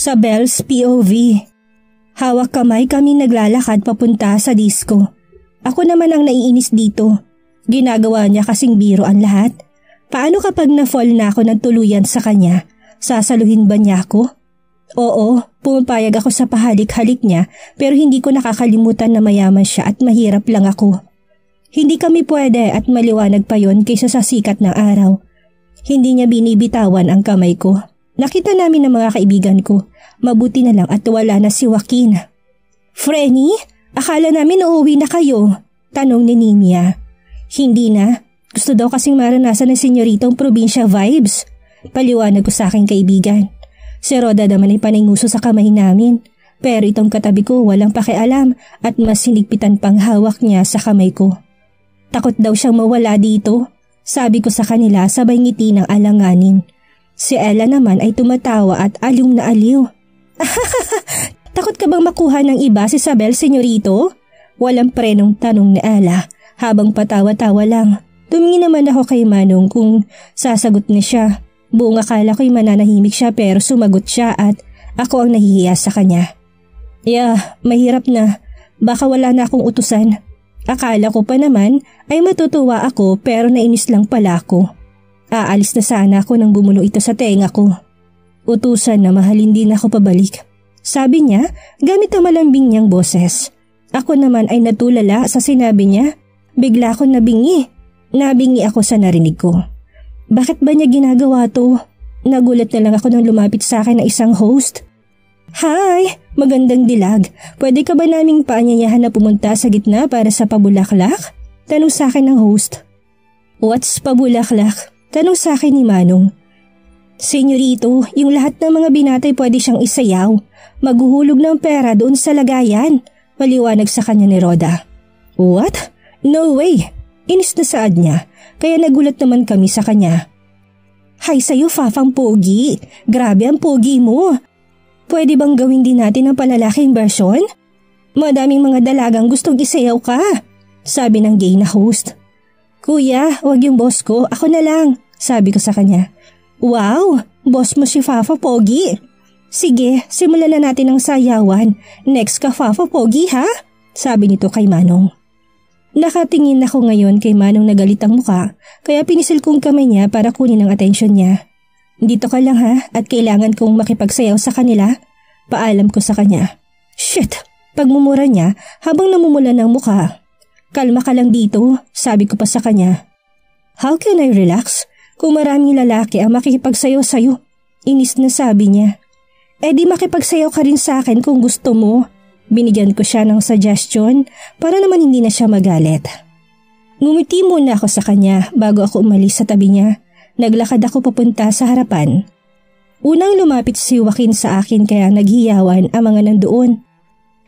Sa Bell's POV. Hawak kamay kami naglalakad papunta sa disco. Ako naman ang naiinis dito. Ginagawa niya kasing biro ang lahat. Paano kapag na-fall na ako ng tuluyan sa kanya? Sasaluhin ba niya ako? Oo, pumapayag ako sa pahalik-halik niya pero hindi ko nakakalimutan na mayaman siya at mahirap lang ako. Hindi kami pwede at maliwanag pa yon kaysa sa sikat ng araw. Hindi niya binibitawan ang kamay ko. Nakita namin ng mga kaibigan ko. Mabuti na lang at wala na si Joaquin. Frenny, akala namin uuwi na kayo. Tanong ni Nimia. Hindi na. Gusto daw kasing maranasan ng senyoritong probinsya vibes. Paliwanag ko sa aking kaibigan. Si Roda naman ay paninguso sa kamay namin. Pero itong katabi ko walang pakialam at mas sinigpitan pang hawak niya sa kamay ko. Takot daw siyang mawala dito. Sabi ko sa kanila sabay ngiti ng alanganin. Si Ella naman ay tumatawa at aliw na aliw. Takot ka bang makuha ng iba si Sabel, senyorito? Walang prenong tanong ni Ella habang patawa-tawa lang. Tumingin naman ako kay Manong kung sasagot niya siya. Buong akala ko'y mananahimik siya pero sumagot siya at ako ang nahihiya sa kanya. Yeah, mahirap na. Baka wala na akong utusan. Akala ko pa naman ay matutuwa ako pero nainis lang pala ako. Aalis na sana ako nang bumuno ito sa tenga ko. Utusan na mahalin din ako pabalik. Sabi niya gamit ang malambing niyang boses. Ako naman ay natulala sa sinabi niya. Bigla akong nabingi. Nabingi ako sa narinig ko. Bakit ba niya ginagawa to? Nagulat na lang ako nang lumapit sa akin na isang host. Hi! Magandang dilag. Pwede ka ba naming paanyayahan na pumunta sa gitna para sa pabulaklak? Tanong sa akin ng host. What's pabulaklak? Tanong sa akin ni Manong. Senyorito, yung lahat ng mga binatay pwede siyang isayaw. Maghuhulog ng pera doon sa lagayan. Maliwanag sa kanya ni Roda. What? No way! Inis na saad niya, kaya nagulat naman kami sa kanya. Hay sa'yo, Fafang Pogi. Grabe ang pogi mo. Pwede bang gawin din natin ang palalaking version? Madaming mga dalagang gustong isayaw ka, sabi ng gay na host. Kuya, wag yung boss ko, ako na lang, sabi ko sa kanya. Wow, boss mo si Fafa Pogi. Sige, simulan na natin ang sayawan. Next ka Fafa Pogi ha? Sabi nito kay Manong. Nakatingin ako ngayon kay Manong nagalit ang muka kaya pinisil kong kamay niya para kunin ang atensyon niya. Dito ka lang ha at kailangan kong makipagsayaw sa kanila. Paalam ko sa kanya. Shit! Pagmumura niya habang namumula ng muka. Kalma ka lang dito, sabi ko pa sa kanya. How can I relax kung maraming lalaki ang makikipagsayaw sa'yo? Inis na sabi niya. Eh di makipagsayaw ka rin sa akin kung gusto mo. Binigyan ko siya ng suggestion para naman hindi na siya magalit. Ngumiti muna ako sa kanya bago ako umalis sa tabi niya. Naglakad ako papunta sa harapan. Unang lumapit si Joaquin sa akin kaya naghiyawan ang mga nandoon.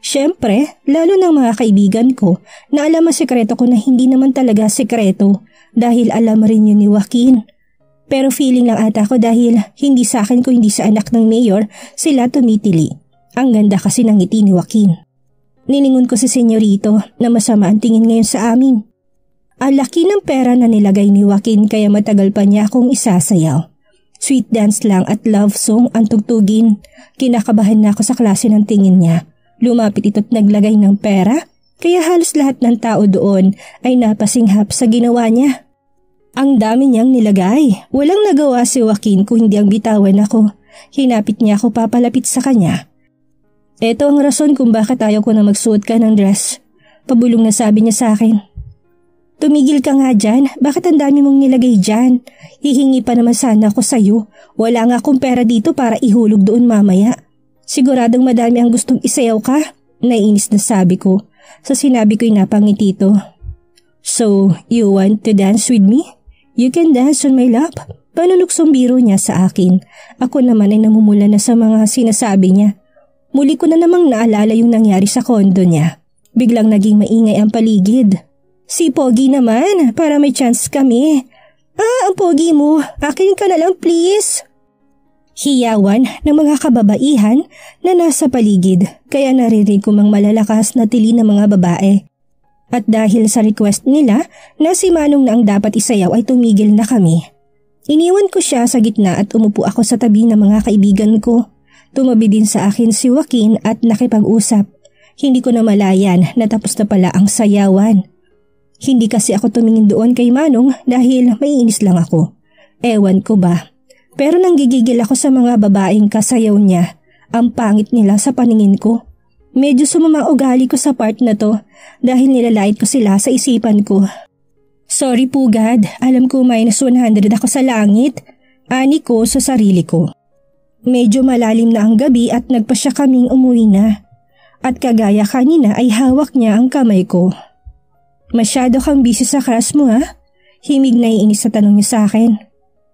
Siyempre, lalo ng mga kaibigan ko na alam ang sekreto ko na hindi naman talaga sekreto dahil alam rin yun ni Joaquin. Pero feeling lang ata ko dahil hindi sa akin ko hindi sa anak ng mayor sila tumitili. Ang ganda kasi ng ngiti ni Joaquin. Nilingon ko si senyorito na masama ang tingin ngayon sa amin. Ang laki ng pera na nilagay ni Joaquin kaya matagal pa niya akong isasayaw. Sweet dance lang at love song ang tugtugin. Kinakabahan na ako sa klase ng tingin niya. Lumapit ito't naglagay ng pera kaya halos lahat ng tao doon ay napasinghap sa ginawa niya. Ang dami niyang nilagay. Walang nagawa si Joaquin kung hindi ang bitawan ako. Hinapit niya ako papalapit sa kanya. Ito ang rason kung bakit ayaw ko na magsuot ka ng dress. Pabulong na sabi niya sa akin. Tumigil ka nga dyan, bakit ang dami mong nilagay dyan? Hihingi pa naman sana ako sa'yo. Wala nga akong pera dito para ihulog doon mamaya. Siguradong madami ang gustong isayaw ka. Naiinis na sabi ko. Sa sinabi ko'y napangiti to. So, you want to dance with me? You can dance on my lap. Panunuksong biro niya sa akin. Ako naman ay namumula na sa mga sinasabi niya. Muli ko na namang naalala yung nangyari sa kondo niya. Biglang naging maingay ang paligid. Si Pogi naman, para may chance kami. Ah, ang Pogi mo, akin ka na lang please. Hiyawan ng mga kababaihan na nasa paligid kaya naririnig ko mang malalakas na tili ng mga babae. At dahil sa request nila na si Manong na ang dapat isayaw ay tumigil na kami. Iniwan ko siya sa gitna at umupo ako sa tabi ng mga kaibigan ko. Tumabi din sa akin si Joaquin at nakipag-usap. Hindi ko na malayan na tapos na pala ang sayawan. Hindi kasi ako tumingin doon kay Manong dahil maiinis lang ako. Ewan ko ba. Pero nanggigigil ako sa mga babaeng kasayaw niya. Ang pangit nila sa paningin ko. Medyo sumama ugali ko sa part na to dahil nilalait ko sila sa isipan ko. Sorry po God, alam ko minus 100 ako sa langit. Ani ko sa sarili ko. Medyo malalim na ang gabi at nagpa siya kaming umuwi na. At kagaya kanina ay hawak niya ang kamay ko. Masyado kang busy sa crush mo ha? Himig na iinis sa tanong niya sa akin.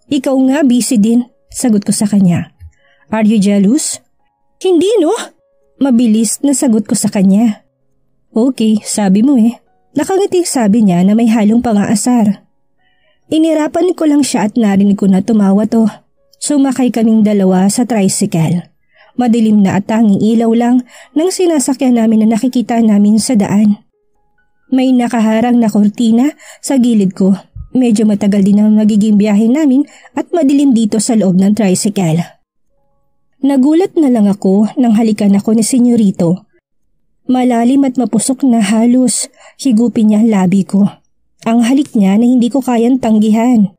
Ikaw nga busy din, sagot ko sa kanya. Are you jealous? Hindi no, Mabilis na sagot ko sa kanya. Okay, sabi mo eh. Nakangiti sabi niya na may halong pangaasar. Inirapan ko lang siya at narinig ko na tumawa to. Sumakay kaming dalawa sa tricycle. Madilim na at tanging ilaw lang nang sinasakyan namin na nakikita namin sa daan. May nakaharang na kortina sa gilid ko. Medyo matagal din ang magiging biyahe namin at madilim dito sa loob ng tricycle. Nagulat na lang ako nang halikan ako ni senyorito. Malalim at mapusok na halos higupin niya ang labi ko. Ang halik niya na hindi ko kayang tanggihan.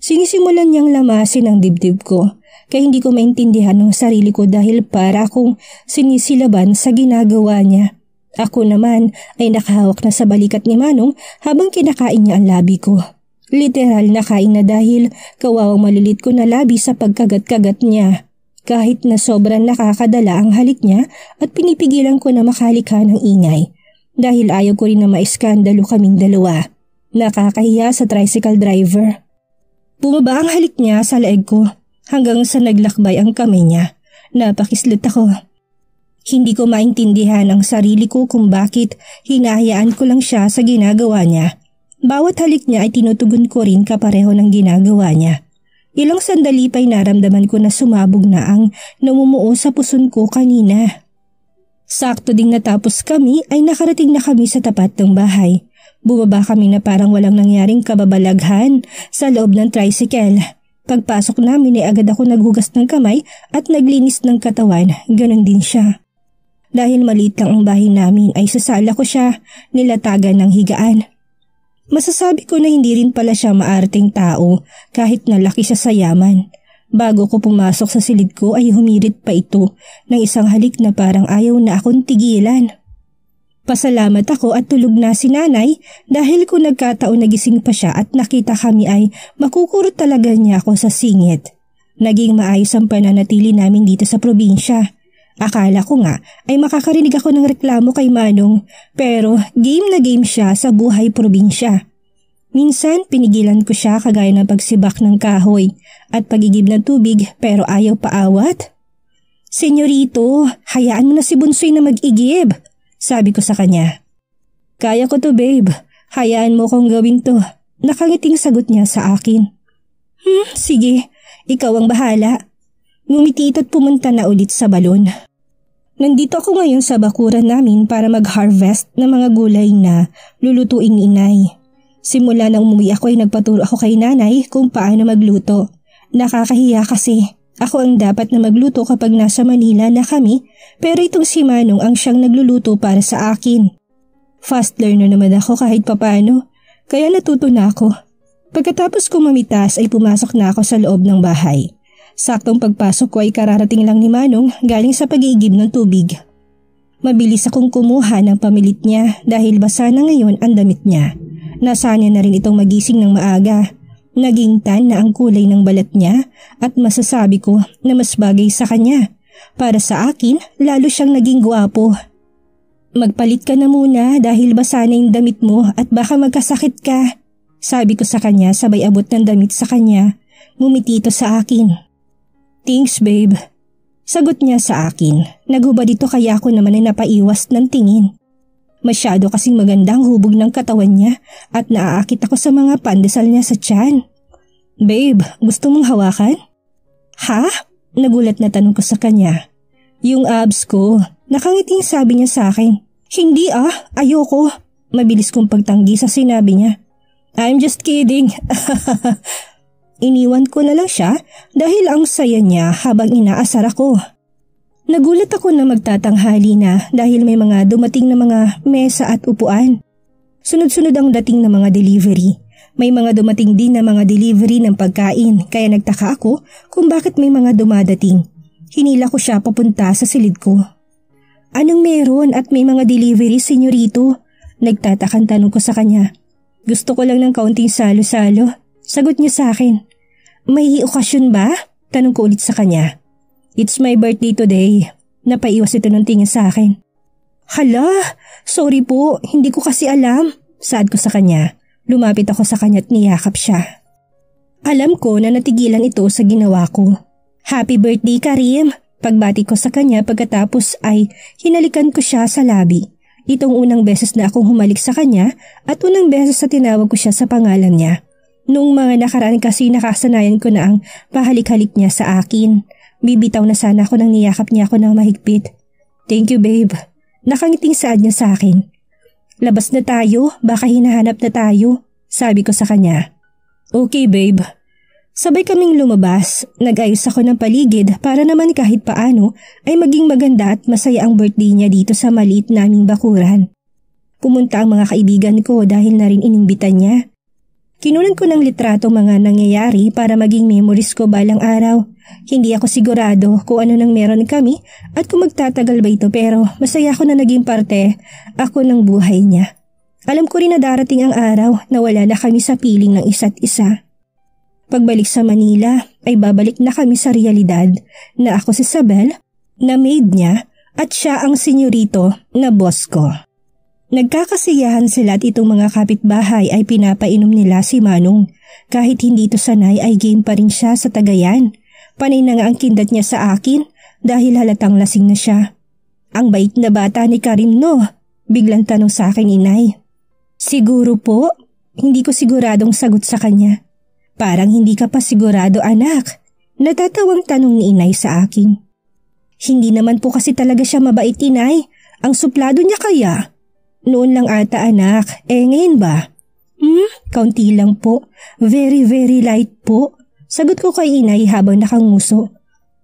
Sinisimulan niyang lamasin ang dibdib ko kaya hindi ko maintindihan ng sarili ko dahil para akong sinisilaban sa ginagawa niya. Ako naman ay nakahawak na sa balikat ni Manong habang kinakain niya ang labi ko. Literal na kain na dahil kawawang malilit ko na labi sa pagkagat-kagat niya. Kahit na sobrang nakakadala ang halik niya at pinipigilan ko na makalikha ng ingay dahil ayaw ko rin na maiskandalo kaming dalawa. Nakakahiya sa tricycle driver. Bumaba ang halik niya sa leeg ko hanggang sa naglakbay ang kamay niya. Napakislit ako. Hindi ko maintindihan ang sarili ko kung bakit hinahayaan ko lang siya sa ginagawa niya. Bawat halik niya ay tinutugon ko rin kapareho ng ginagawa niya. Ilang sandali pa'y naramdaman ko na sumabog na ang namumuo sa puson ko kanina. Sakto ding natapos kami ay nakarating na kami sa tapat ng bahay. Bumaba kami na parang walang nangyaring kababalaghan sa loob ng tricycle. Pagpasok namin ay agad ako naghugas ng kamay at naglinis ng katawan, ganun din siya. Dahil maliit lang ang bahay namin ay sasala ko siya nilatagan ng higaan. Masasabi ko na hindi rin pala siya maarting tao kahit nalaki siya sa yaman. Bago ko pumasok sa silid ko ay humirit pa ito ng isang halik na parang ayaw na akong tigilan. Pasalamat ako at tulog na si nanay dahil kung nagkataon nagising pa siya at nakita kami ay makukurot talaga niya ako sa singit. Naging maayos ang pananatili namin dito sa probinsya. Akala ko nga ay makakarinig ako ng reklamo kay Manong pero game na game siya sa buhay probinsya. Minsan pinigilan ko siya kagaya ng pagsibak ng kahoy at pagigib ng tubig pero ayaw paawat. Senyorito, hayaan mo na si Bunsoy na mag-igib, sabi ko sa kanya. Kaya ko to babe, hayaan mo kong gawin to. Nakangiting sagot niya sa akin. Hmm, sige, ikaw ang bahala. Ngumiti at pumunta na ulit sa balon. Nandito ako ngayon sa bakuran namin para mag-harvest ng mga gulay na lulutuin ni inay. Simula nang umuwi ako ay nagpaturo ako kay nanay kung paano magluto. Nakakahiya kasi. Ako ang dapat na magluto kapag nasa Manila na kami pero itong si Manong ang siyang nagluluto para sa akin. Fast learner naman ako kahit papano kaya natuto na ako. Pagkatapos ko mamitas ay pumasok na ako sa loob ng bahay. Saktong pagpasok ko ay kararating lang ni Manong galing sa pag-iigib ng tubig. Mabilis akong kumuha ng pamilit niya dahil basa na ngayon ang damit niya. Nasanya na rin itong magising ng maaga. Naging tan na ang kulay ng balat niya at masasabi ko na mas bagay sa kanya. Para sa akin, lalo siyang naging guwapo. Magpalit ka na muna dahil basa na yung damit mo at baka magkasakit ka. Sabi ko sa kanya sabay abot ng damit sa kanya. Ngumiti ito sa akin. Thanks babe. Sagot niya sa akin. Naghubad ito kaya ako naman ay napaiwas ng tingin. Masyado kasing magandang hubog ng katawan niya at naaakit ako sa mga pandesal niya sa tiyan. Babe, gusto mong hawakan? Ha? Nagulat na tanong ko sa kanya. Yung abs ko, nakangiting sabi niya sa akin. Hindi ah, ayoko. Mabilis kong pagtanggi sa sinabi niya. I'm just kidding. Iniwan ko na lang siya dahil ang saya niya habang inaasar ako. Nagulat ako na magtatanghali na dahil may mga dumating na mga mesa at upuan. Sunod-sunod ang dating ng mga delivery. May mga dumating din na mga delivery ng pagkain kaya nagtaka ako kung bakit may mga dumadating. Hinila ko siya papunta sa silid ko. Anong meron at may mga delivery, senyorito? Nagtatakang tanong ko sa kanya. Gusto ko lang ng kaunting salo-salo. Sagot niya sa akin. May okasyon ba? Tanong ko ulit sa kanya. It's my birthday today. Napaiwas ito ng tingin sa akin. Hala, sorry po, hindi ko kasi alam. Saad ko sa kanya. Lumapit ako sa kanya at niyakap siya. Alam ko na natigilan ito sa ginawa ko. Happy birthday Karim! Pagbati ko sa kanya pagkatapos ay hinalikan ko siya sa labi. Itong unang beses na akong humalik sa kanya at unang beses sa tinawag ko siya sa pangalan niya. Noong mga nakaraan kasi nakasanayan ko na ang pahalik-halik niya sa akin. Bibitaw na sana ako nang niyakap niya ako ng mahigpit. Thank you babe. Nakangiting saad niya sa akin. Labas na tayo, baka hinahanap na tayo, sabi ko sa kanya. Okay babe. Sabay kaming lumabas, nag-ayos ako ng paligid para naman kahit paano ay maging maganda at masaya ang birthday niya dito sa maliit naming bakuran. Pumunta ang mga kaibigan ko dahil na rin inimbitan niya. Kinunan ko ng litrato mga nangyayari para maging memories ko balang araw. Hindi ako sigurado kung ano nang meron kami at kung magtatagal ba ito pero masaya ako na naging parte ako ng buhay niya. Alam ko rin na darating ang araw na wala na kami sa piling ng isa't isa. Pagbalik sa Manila ay babalik na kami sa realidad na ako si Sabel, na maid niya at siya ang senyorito na boss ko. Nagkakasiyahan sila at itong mga kapitbahay ay pinapainom nila si Manong. Kahit hindi ito sanay ay game pa rin siya sa tagayan. Panay na nga ang kindat niya sa akin dahil halatang lasing na siya. Ang bait na bata ni Karim no? Biglang tanong sa akin inay. Siguro po, hindi ko siguradong sagot sa kanya. Parang hindi ka pa sigurado anak. Natatawang tanong ni inay sa akin. Hindi naman po kasi talaga siya mabait inay. Ang suplado niya kaya. Noon lang ata anak, eh ngayon ba? Hmm, kaunti lang po. Very very light po. Sagot ko kay inay habang nakanguso.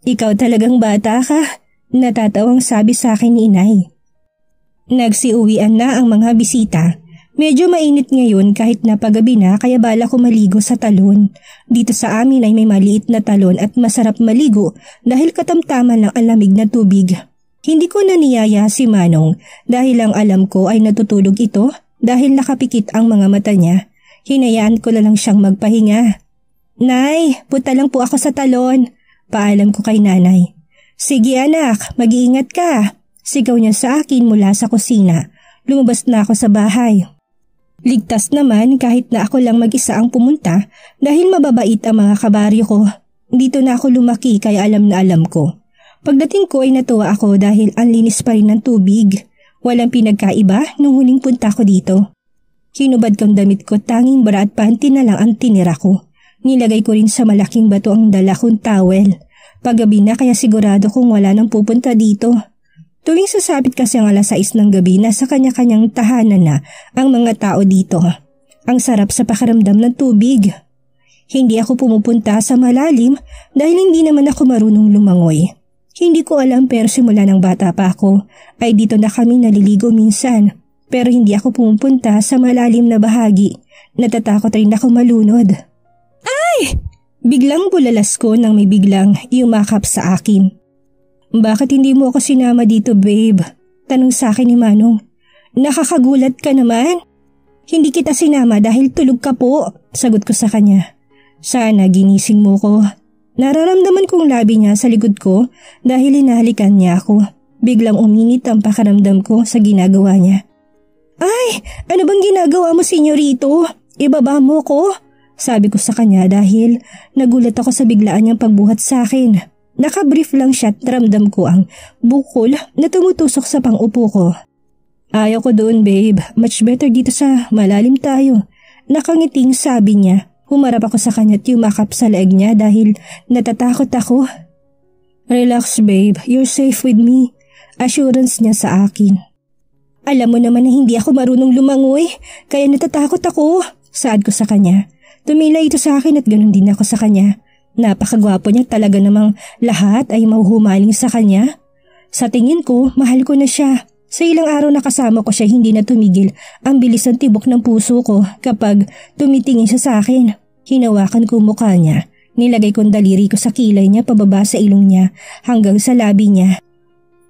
Ikaw talagang bata ka. Natatawang sabi sa akin ni inay. Nagsiuwian na ang mga bisita. Medyo mainit ngayon kahit napagabi na kaya bala ko maligo sa talon. Dito sa amin ay may maliit na talon at masarap maligo dahil katamtaman ng alamig na tubig. Hindi ko na niyaya si Manong dahil ang alam ko ay natutulog ito dahil nakapikit ang mga mata niya. Hinayaan ko na lang siyang magpahinga. Nay, punta lang po ako sa talon. Paalam ko kay nanay. Sige anak, mag-iingat ka. Sigaw niya sa akin mula sa kusina. Lumabas na ako sa bahay. Ligtas naman kahit na ako lang mag-isa ang pumunta dahil mababait ang mga kabaryo ko. Dito na ako lumaki kaya alam na alam ko. Pagdating ko ay natuwa ako dahil ang linis pa rin ng tubig. Walang pinagkaiba nung huling punta ko dito. Hinubad kong damit ko tanging bra at panty na lang ang tinira ko. Nilagay ko rin sa malaking bato ang dala kong towel. Paggabi na kaya sigurado kong wala nang pupunta dito. Tuwing sasabit kasi ang alas 6 ng gabi na sa kanya-kanyang tahanan na ang mga tao dito. Ang sarap sa pakaramdam ng tubig. Hindi ako pumupunta sa malalim dahil hindi naman ako marunong lumangoy. Hindi ko alam pero simula ng bata pa ako ay dito na kami naliligo minsan. Pero hindi ako pumupunta sa malalim na bahagi. Natatakot rin ako malunod. Ay! Biglang bulalas ko nang may biglang yumakap sa akin. Bakit hindi mo ako sinama dito babe? Tanong sa akin ni Manong. Nakakagulat ka naman. Hindi kita sinama dahil tulog ka po, sagot ko sa kanya. Sana ginising mo ko Nararamdaman kong labi niya sa likod ko dahil hinahalikan niya ako. Biglang uminit ang pakaramdam ko sa ginagawa niya. Ay, ano bang ginagawa mo senyorito? Ibaba mo ko? Sabi ko sa kanya dahil nagulat ako sa biglaan niyang pagbuhat sa akin. Nakabrief lang siya at ramdam ko ang bukol na tumutusok sa pangupo ko. Ayaw ko doon babe, much better dito sa malalim tayo. Nakangiting sabi niya Humarap ako sa kanya at yumakap sa leeg niya dahil natatakot ako. Relax babe, you're safe with me. Assurance niya sa akin. Alam mo naman na hindi ako marunong lumangoy, kaya natatakot ako. Saad ko sa kanya. Tumila ito sa akin at ganun din ako sa kanya. Napakagwapo niya talaga namang lahat ay mahuhumaling sa kanya. Sa tingin ko, mahal ko na siya. Sa ilang araw na kasama ko siya hindi na tumigil ang bilis ng tibok ng puso ko kapag tumitingin siya sa akin. Hinawakan ko mukha niya. Nilagay kong daliri ko sa kilay niya pababa sa ilong niya hanggang sa labi niya.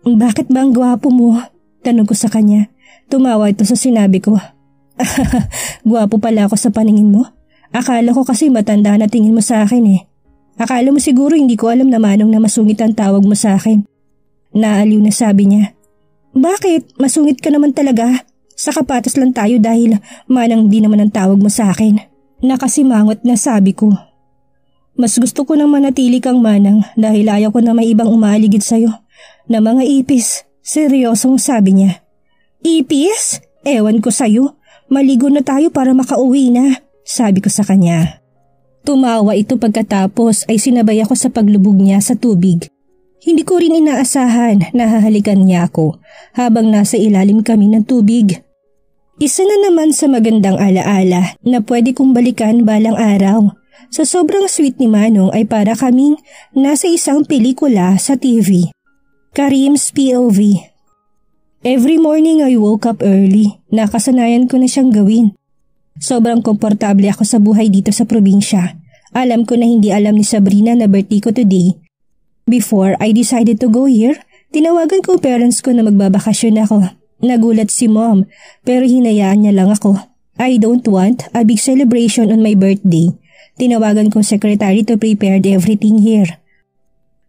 Bakit ba ang gwapo mo? Tanong ko sa kanya. Tumawa ito sa sinabi ko. gwapo pala ako sa paningin mo? Akala ko kasi matanda na tingin mo sa akin eh. Akala mo siguro hindi ko alam na manong na masungit ang tawag mo sa akin. Naaliw na sabi niya. Bakit? Masungit ka naman talaga. Sa kapatas lang tayo dahil manang di naman ang tawag mo sa akin. Nakasimangot na sabi ko. Mas gusto ko nang manatili kang manang dahil ayaw ko na may ibang umaligid sa'yo. Na mga ipis. Seryosong sabi niya. Ipis? Ewan ko sa'yo. Maligo na tayo para makauwi na. Sabi ko sa kanya. Tumawa ito pagkatapos ay sinabay ako sa paglubog niya sa tubig. Hindi ko rin inaasahan na hahalikan niya ako habang nasa ilalim kami ng tubig. Isa na naman sa magandang alaala na pwede kong balikan balang araw. Sa sobrang sweet ni Manong ay para kaming nasa isang pelikula sa TV. Karim's POV Every morning I woke up early. Nakasanayan ko na siyang gawin. Sobrang komportable ako sa buhay dito sa probinsya. Alam ko na hindi alam ni Sabrina na birthday ko today. Before I decided to go here, tinawagan ko parents ko na magbabakasyon ako. Nagulat si mom, pero hinayaan niya lang ako. I don't want a big celebration on my birthday. Tinawagan kong secretary to prepare everything here.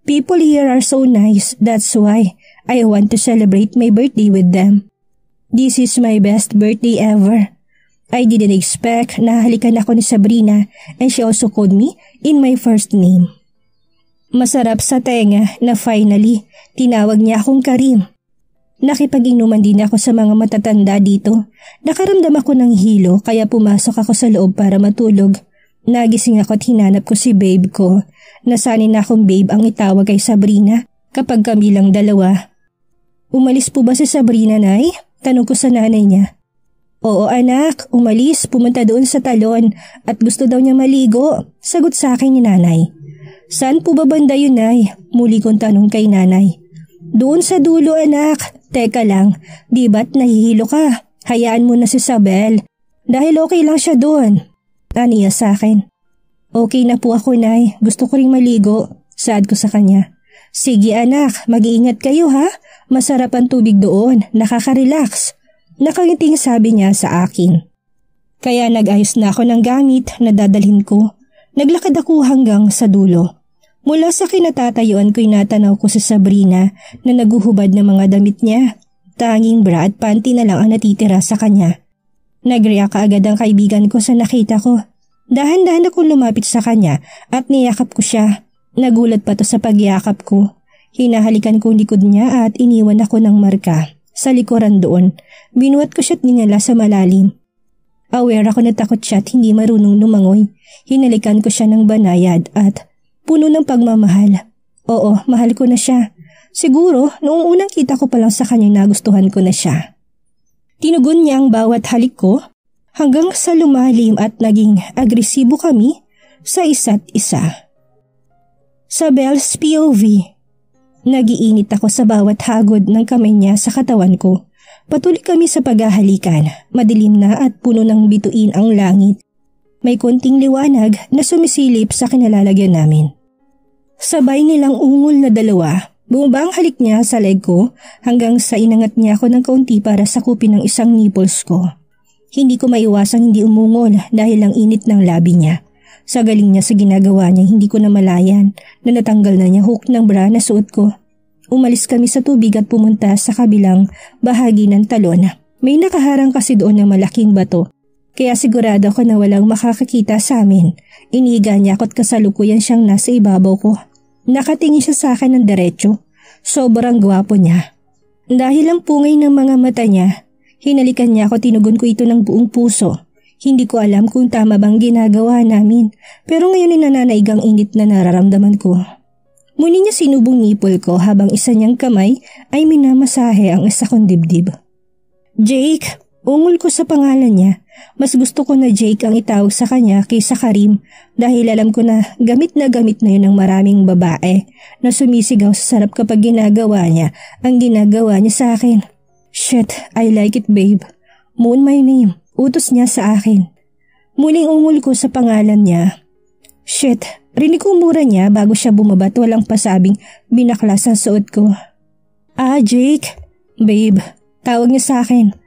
People here are so nice, that's why I want to celebrate my birthday with them. This is my best birthday ever. I didn't expect na halikan ako ni Sabrina and she also called me in my first name. Masarap sa tenga na finally tinawag niya akong Karim. Nakipag-inuman din ako sa mga matatanda dito. Nakaramdam ako ng hilo kaya pumasok ako sa loob para matulog. Nagising ako at hinanap ko si babe ko. Nasanay na akong babe ang itawag kay Sabrina kapag kami lang dalawa. Umalis po ba si Sabrina, Nay? Tanong ko sa nanay niya. Oo anak, umalis, pumunta doon sa talon at gusto daw niya maligo. Sagot sa akin ni nanay. Saan po ba banda yun ay? Muli kong tanong kay nanay. Doon sa dulo anak. Teka lang, di ba't nahihilo ka? Hayaan mo na si Sabel. Dahil okay lang siya doon. Aniya sa akin. Okay na po ako nay, gusto ko ring maligo. Sad ko sa kanya. Sige anak, mag-iingat kayo ha. Masarap ang tubig doon, nakaka-relax. Nakangiting sabi niya sa akin. Kaya nag-ayos na ako ng gamit na dadalhin ko. Naglakad ako hanggang sa dulo. Mula sa kinatatayuan ko'y natanaw ko sa Sabrina na naguhubad ng mga damit niya. Tanging bra at panty na lang ang natitira sa kanya. Nagreact agad ang kaibigan ko sa nakita ko. Dahan-dahan ako lumapit sa kanya at niyakap ko siya. Nagulat pa to sa pagyakap ko. Hinahalikan ko likod niya at iniwan ako ng marka. Sa likuran doon, binuhat ko siya't ninala sa malalim. Aware ako na takot siya at hindi marunong lumangoy. Hinalikan ko siya ng banayad at puno ng pagmamahal. Oo, mahal ko na siya. Siguro, noong unang kita ko pa sa kanya nagustuhan ko na siya. Tinugon niya ang bawat halik ko hanggang sa lumalim at naging agresibo kami sa isa't isa. Sa Bell's POV, Nagiinit ako sa bawat hagod ng kamay niya sa katawan ko. Patuloy kami sa paghahalikan, madilim na at puno ng bituin ang langit. May konting liwanag na sumisilip sa kinalalagyan namin. Sabay nilang ungol na dalawa, bumaba ang halik niya sa leg ko hanggang sa inangat niya ako ng kaunti para sakupin ng isang nipples ko. Hindi ko maiwasang hindi umungol dahil ang init ng labi niya. Sa galing niya sa ginagawa niya, hindi ko na malayan na natanggal na niya hook ng bra na suot ko. Umalis kami sa tubig at pumunta sa kabilang bahagi ng talon. May nakaharang kasi doon ng malaking bato. Kaya sigurado ko na walang makakakita sa amin. Iniga niya ako't kasalukuyan siyang nasa ibabaw ko. Nakatingin siya sa akin ng diretsyo. Sobrang gwapo niya. Dahil ang pungay ng mga mata niya, hinalikan niya ako tinugon ko ito ng buong puso. Hindi ko alam kung tama bang ginagawa namin, pero ngayon ay nananaig ang init na nararamdaman ko. Muli niya sinubong nipol ko habang isa niyang kamay ay minamasahe ang isa kong dibdib. Jake, Ungol ko sa pangalan niya, mas gusto ko na Jake ang itawag sa kanya kaysa Karim dahil alam ko na gamit na gamit na yun ng maraming babae na sumisigaw sa sarap kapag ginagawa niya ang ginagawa niya sa akin. Shit, I like it babe. Moon my name, utos niya sa akin. Muling ungol ko sa pangalan niya. Shit, rinig ko mura niya bago siya bumaba at walang pasabing binaklas ang suot ko. Ah, Jake. Babe, tawag niya sa akin.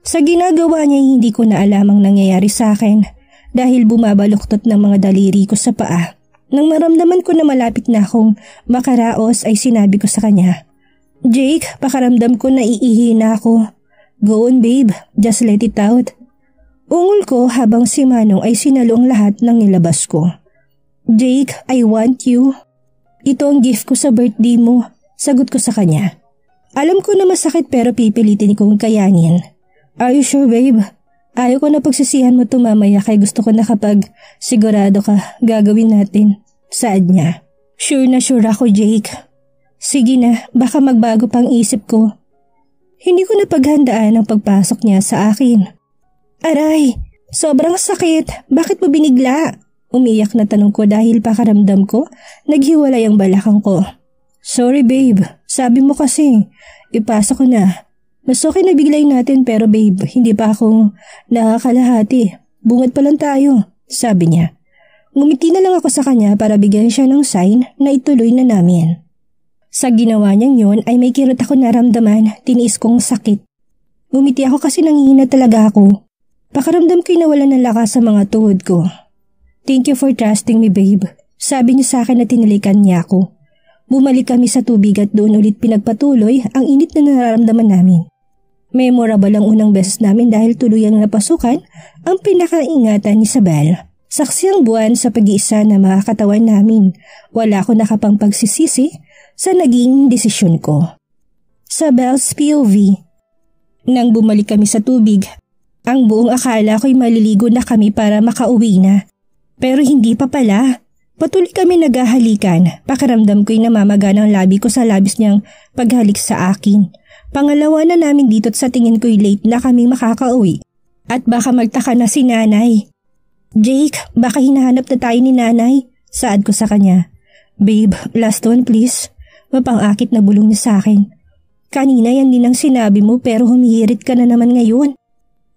Sa ginagawa niya hindi ko na alam ang nangyayari sa akin dahil bumabaluktot ng mga daliri ko sa paa. Nang maramdaman ko na malapit na akong makaraos ay sinabi ko sa kanya, Jake, pakaramdam ko na iihi na ako. Go on babe, just let it out. Ungol ko habang si Manong ay sinalo ang lahat ng nilabas ko. Jake, I want you. Ito ang gift ko sa birthday mo. Sagot ko sa kanya. Alam ko na masakit pero pipilitin kong kayanin. Are you sure babe? Ayaw ko na pagsisihan mo tumamaya kay gusto ko na kapag sigurado ka gagawin natin. Saad niya. Sure na sure ako Jake. Sige na, baka magbago pang isip ko. Hindi ko na paghandaan ang pagpasok niya sa akin. Aray, sobrang sakit. Bakit mo binigla? Umiyak na tanong ko dahil pakaramdam ko, naghiwalay ang balakang ko. Sorry babe, sabi mo kasi, ipasa ko na. Mas okay na biglay natin pero babe, hindi pa akong nakakalahati. Bungad pa lang tayo, sabi niya. Ngumiti na lang ako sa kanya para bigyan siya ng sign na ituloy na namin. Sa ginawa niyang yon ay may kirot ako naramdaman, tiniis kong sakit. Ngumiti ako kasi nangihina talaga ako. Pakaramdam ko'y nawalan ng lakas sa mga tuhod ko. Thank you for trusting me babe. Sabi niya sa akin na tinalikan niya ako. Bumalik kami sa tubig at doon ulit pinagpatuloy ang init na nararamdaman namin. Memorable ang unang beses namin dahil tuluyang napasukan ang pinakaingatan ni Isabel. Saksi ang buwan sa pag-iisa na makakatawan namin. Wala ko nakapang pagsisisi sa naging desisyon ko. Sa POV, nang bumalik kami sa tubig, ang buong akala ko'y maliligo na kami para makauwi na. Pero hindi pa pala. Patuloy kami naghahalikan. Pakiramdam ko'y namamaga ng labi ko sa labis niyang paghalik sa akin. Pangalawa na namin dito't sa tingin ko'y late na kami makakauwi. At baka magtaka na si nanay. Jake, baka hinahanap na tayo ni nanay. Saad ko sa kanya. Babe, last one please. Mapangakit na bulong niya sa akin. Kanina yan din ang sinabi mo pero humihirit ka na naman ngayon.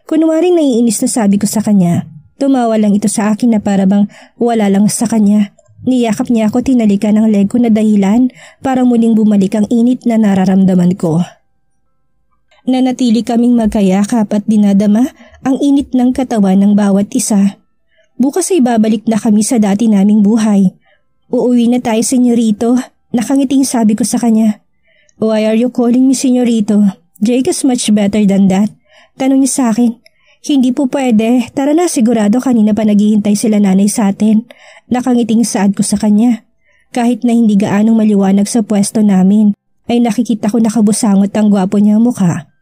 Kunwaring naiinis na sabi ko sa kanya. Tumawa lang ito sa akin na para bang wala lang sa kanya. Niyakap niya ako tinalikan ng leg ko na dahilan para muling bumalik ang init na nararamdaman ko. Nanatili kaming magkayakap at dinadama ang init ng katawan ng bawat isa. Bukas ay babalik na kami sa dati naming buhay. Uuwi na tayo, senyorito. Nakangiting sabi ko sa kanya. Why are you calling me senyorito? Jake is much better than that. Tanong niya sa akin. Hindi po pwede. Tara na, sigurado kanina pa naghihintay sila nanay sa atin. Nakangiting saad ko sa kanya. Kahit na hindi gaanong maliwanag sa pwesto namin, ay nakikita ko nakabusangot ang gwapo niya mukha.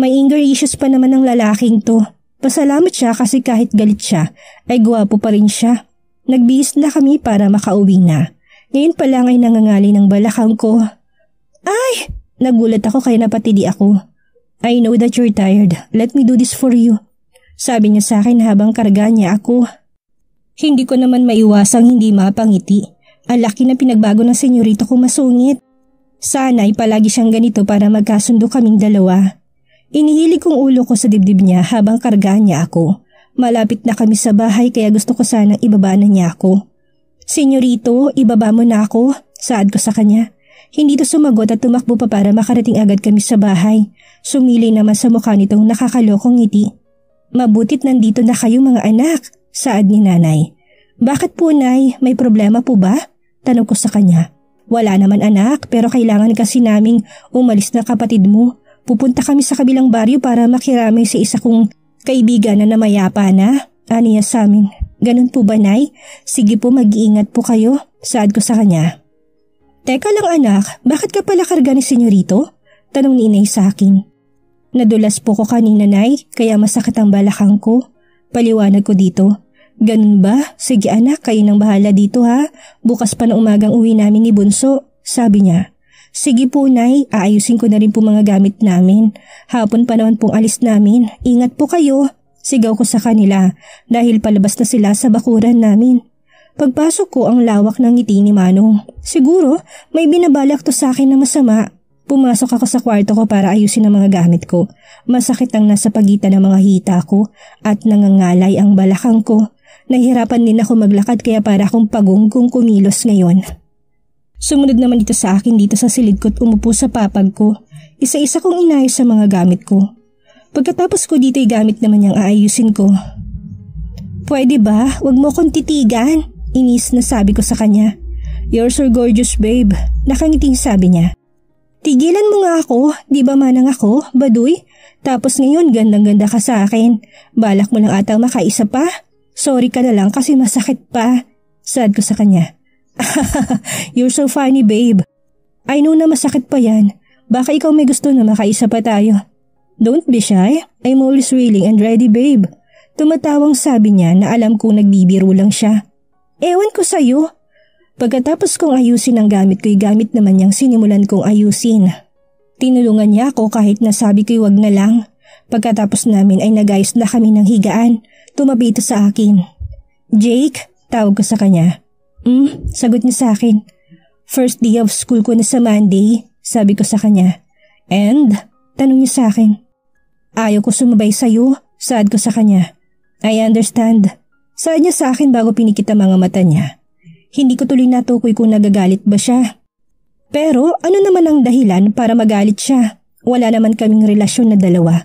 May anger issues pa naman ng lalaking to. Pasalamat siya kasi kahit galit siya, ay gwapo pa rin siya. Nagbihis na kami para makauwi na. Ngayon pa lang ay nangangali ng balakang ko. Ay! Nagulat ako kaya napatidi ako. I know that you're tired. Let me do this for you. Sabi niya sa akin habang karga niya ako. Hindi ko naman maiwasang hindi mapangiti. Ang laki na pinagbago ng senyorito ko masungit. Sana ay palagi siyang ganito para magkasundo kaming dalawa. Inihilig kong ulo ko sa dibdib niya habang karga niya ako. Malapit na kami sa bahay kaya gusto ko sanang ibaba na niya ako. Senyorito, ibaba mo na ako, saad ko sa kanya. Hindi to sumagot at tumakbo pa para makarating agad kami sa bahay. Sumili naman sa mukha nitong nakakalokong ngiti. Mabutit nandito na kayo mga anak, saad ni nanay. Bakit po nay, may problema po ba? Tanong ko sa kanya. Wala naman anak pero kailangan kasi naming umalis na kapatid mo. Pupunta kami sa kabilang baryo para makiramay sa isa kong kaibigan na namayapa na. Aniya sa amin. Ganun po ba, Nay? Sige po, mag-iingat po kayo. Saad ko sa kanya. Teka lang anak, bakit ka pala karga ni senyorito? Tanong ni inay sa akin. Nadulas po ko kanina, Nay, kaya masakit ang balakang ko. Paliwanag ko dito. Ganun ba? Sige anak, kayo nang bahala dito ha. Bukas pa na umagang uwi namin ni Bunso, sabi niya. Sige po, Nay. Aayusin ko na rin po mga gamit namin. Hapon pa naman pong alis namin. Ingat po kayo. Sigaw ko sa kanila dahil palabas na sila sa bakuran namin. Pagpasok ko ang lawak ng ngiti ni Manong. Siguro may binabalak to sa akin na masama. Pumasok ako sa kwarto ko para ayusin ang mga gamit ko. Masakit ang nasa pagitan ng mga hita ko at nangangalay ang balakang ko. Nahihirapan din ako maglakad kaya para akong pagong kung kumilos ngayon. Sumunod naman dito sa akin dito sa silid ko at umupo sa papag ko. Isa-isa kong inayos sa mga gamit ko. Pagkatapos ko dito'y gamit naman niyang aayusin ko. Pwede ba? Huwag mo akong titigan. Inis na sabi ko sa kanya. You're so gorgeous babe. Nakangiting sabi niya. Tigilan mo nga ako, di ba manang ako, baduy? Tapos ngayon gandang-ganda ka sa akin. Balak mo lang atang makaisa pa. Sorry ka na lang kasi masakit pa. Sad ko sa kanya. You're so funny babe. I know na masakit pa yan. Baka ikaw may gusto na makaisa pa tayo. Don't be shy. I'm always willing and ready babe. Tumatawang sabi niya na alam kong nagbibiro lang siya. Ewan ko sa'yo. Pagkatapos kong ayusin ang gamit ko'y gamit naman niyang sinimulan kong ayusin. Tinulungan niya ako kahit nasabi ko'y wag na lang. Pagkatapos namin ay nagayos na kami ng higaan. Tumabi ito sa akin. Jake, tawag ko sa kanya. Hmm, sagot niya sa akin. First day of school ko na sa Monday, sabi ko sa kanya. And, tanong niya sa akin. Ayaw ko sumabay sa'yo, saad ko sa kanya. I understand. Saan niya sa akin bago pinikit ang mga mata niya. Hindi ko tuloy natukoy kung nagagalit ba siya. Pero ano naman ang dahilan para magalit siya? Wala naman kaming relasyon na dalawa.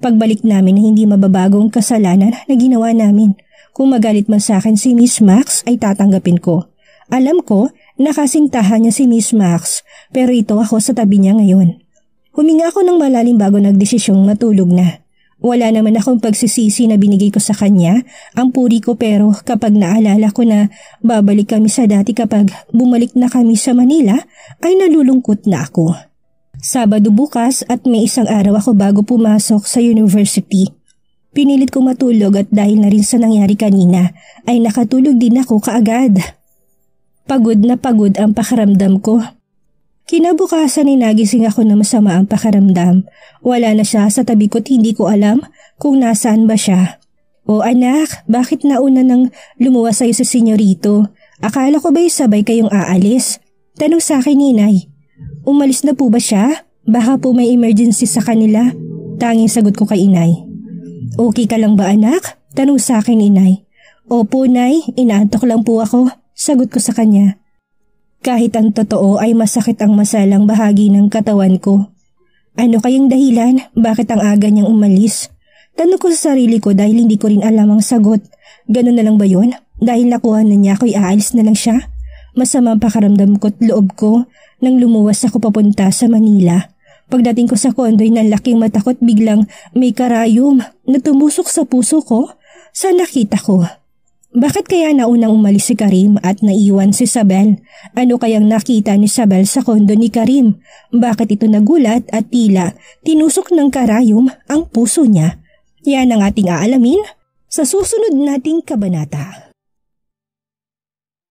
Pagbalik namin na hindi mababagong kasalanan na ginawa namin. Kung magalit man sa akin si Miss Max ay tatanggapin ko. Alam ko, nakasintahan niya si Miss Max pero ito ako sa tabi niya ngayon. Huminga ako ng malalim bago nagdesisyong matulog na. Wala naman akong pagsisisi na binigay ko sa kanya, ang puri ko pero kapag naalala ko na babalik kami sa dati kapag bumalik na kami sa Manila, ay nalulungkot na ako. Sabado bukas at may isang araw ako bago pumasok sa university. Pinilit kong matulog at dahil na rin sa nangyari kanina, ay nakatulog din ako kaagad. Pagod na pagod ang pakaramdam ko Kinabukasan ay nagising ako na masama ang pakaramdam. Wala na siya sa tabi ko't hindi ko alam kung nasaan ba siya. O anak, bakit nauna nang lumuwas sa'yo sa senyorito? Akala ko ba'y sabay kayong aalis? Tanong sa akin ninay. Umalis na po ba siya? Baka po may emergency sa kanila. Tanging sagot ko kay inay. Okay ka lang ba anak? Tanong sa akin inay. Opo nay, inaantok lang po ako. Sagot ko sa kanya. Kahit ang totoo ay masakit ang masalang bahagi ng katawan ko. Ano kayang dahilan? Bakit ang aga niyang umalis? Tanong ko sa sarili ko dahil hindi ko rin alam ang sagot. Ganun na lang ba yon? Dahil nakuha na niya ako'y aalis na lang siya? Masama ang pakaramdam ko't loob ko nang lumuwas ako papunta sa Manila. Pagdating ko sa kondo'y nalaking mata ko't biglang may karayom na tumusok sa puso ko. Sa nakita ko, bakit kaya naunang umalis si Karim at naiwan si Sabel? Ano kayang nakita ni Sabel sa kondo ni Karim? Bakit ito nagulat at tila tinusok ng karayom ang puso niya? Yan ang ating aalamin sa susunod nating kabanata.